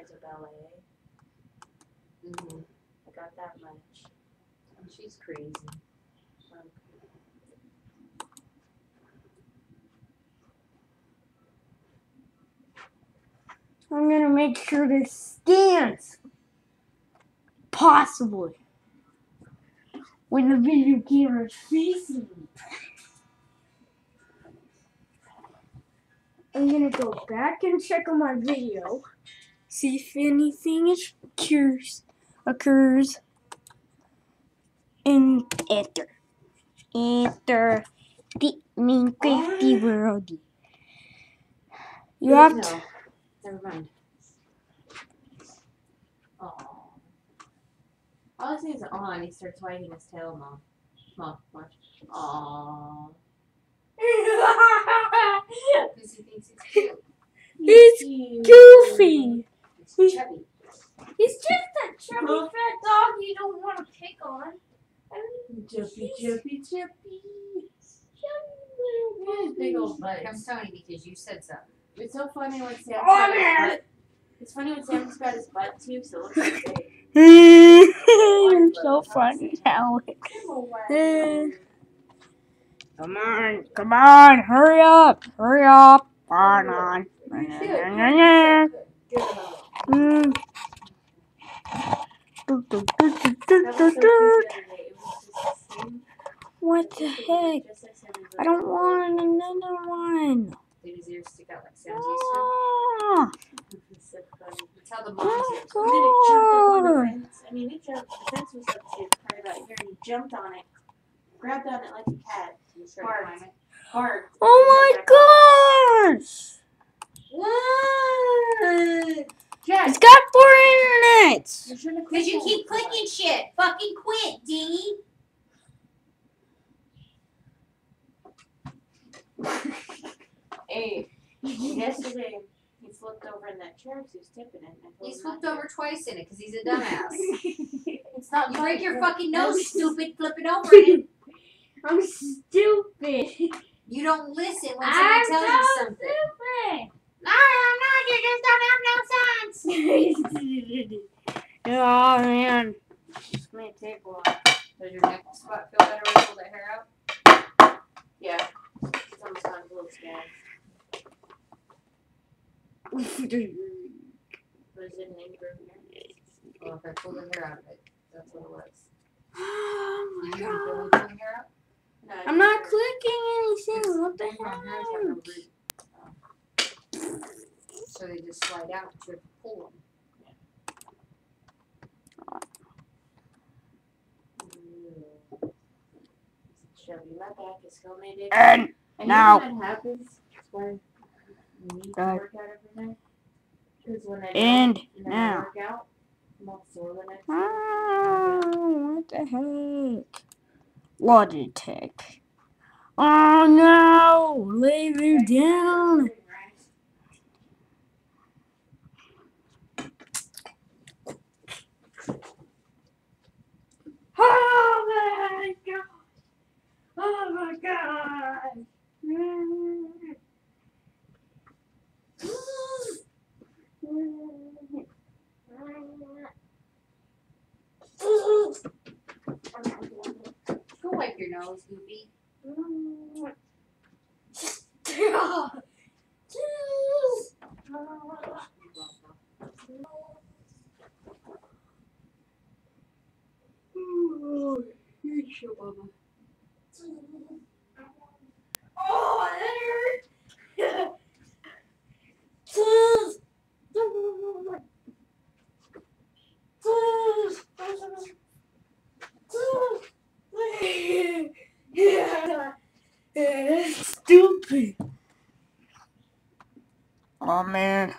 Kaiser Ballet. Mhm. I got that much. She's crazy. I'm gonna make sure this scans. Possibly. When the video camera is facing me. I'm gonna go back and check on my video. See if anything occurs occurs. And enter. Enter the Minecraft world. You have to. Never mind. Oh. All I see is and he starts wagging his tail, mom. Mom, watch. Aww. Because he thinks he's cute. He's goofy. He's chubby. He's just a chubby fat dog you don't want to pick on. Jumpy, jumpy, jumpy. His big old butt. I'm telling you because you said so. It's so funny when Sam's Oh, got his butt. It's funny when Sam's got his butt too, so it looks like big. You're so funny, Alex. Come on, come on, hurry up, hurry up. On, on. What the heck? I don't want another one. That's how the the God. I mean, it jumped. The fence was up to about here, and he jumped on it, grabbed on it like a cat, it. hard. Oh my gosh! What? Jack, It's got four internets! you Because you keep clicking shit. Fucking quit, dingy. Hey, yesterday he flipped over in that chair because he was tipping it. and I told He's flipped to. over twice in it because he's a dumbass. It's not you funny. break your fucking No, nose, it's- stupid, flipping over in it. I'm stupid. You don't listen when I'm someone tells you something. stupid. No, I'm not. You just don't have no sense. Oh man. It's gonna take a while. Does your neck spot feel better when you pull that hair out? Yeah. It's almost not a little small. It an ingrown hair? Well, if I pull the hair out of it, that's what it was. oh my god. really pull the hair out? No, I'm not clicking anything. What the Ingrown hairs have no heck? Root. So they just slide out, but you have to pull them. Chubby, my back is still made. And And now. you know what happens when you need to work out every day? Because when I And don't, and now. work out, I'm all sore the next day. Oh, what the heck? Logitech. Oh no! Lay me down. Oh my god! Oh my god! Your nose, Goofy. Oh, that hurt. Stupid. Oh man,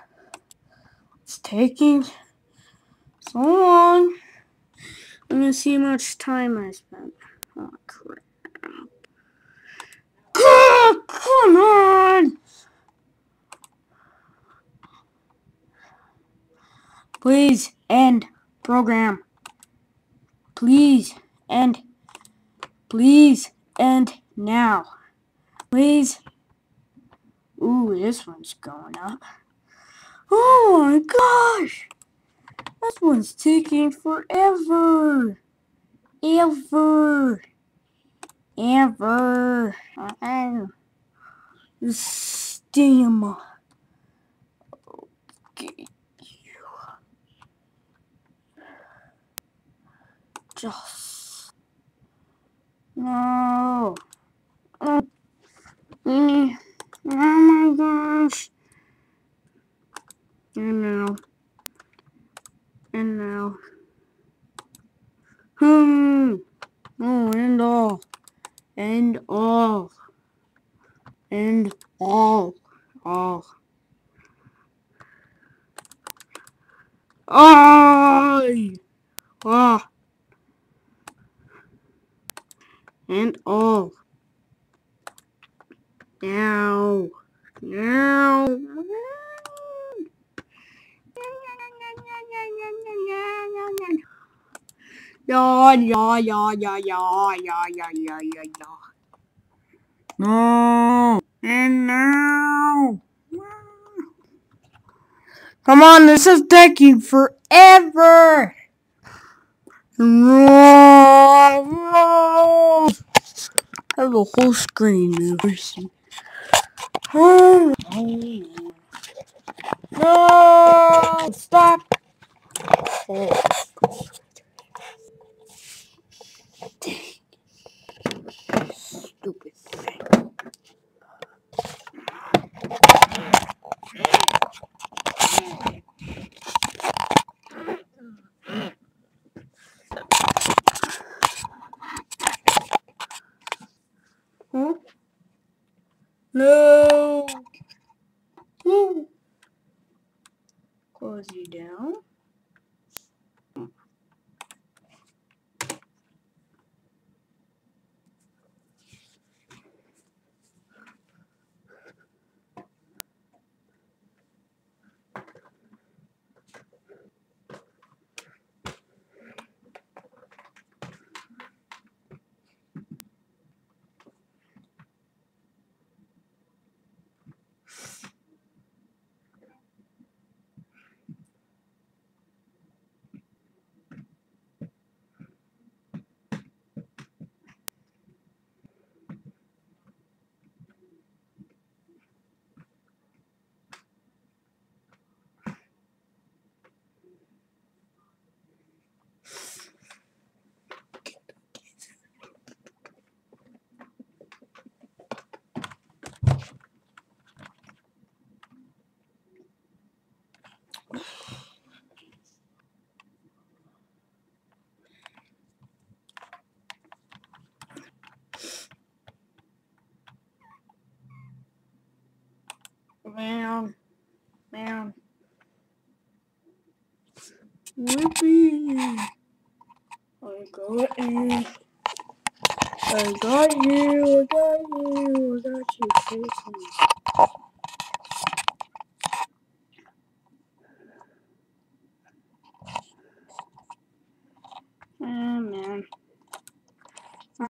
it's taking so long. Let me see how much time I spent. Oh crap. Oh, come on! Please end program. Please end. Please end now. Please. Ooh, this one's going up. Oh my gosh! This one's taking forever. Ever. Ever. I Stem. Okay. Just. No. Oh. Mm. Oh my gosh. And now. And now. Hmm. Oh, and all. And all. And all. All. Ay! Ah. And all. Now. Now. Ja, ja, ja, ja, ja, ja, ja, ja, ja, ja. No. And now. Come on, this is taking forever. I have the whole screen never see. Oh. No. Stop. Oh. Stupid thing. Huh? No. Woo. Close you down. Man, man, Whippy. I got you. I got you. I got you. I got you. Jason. Oh, man.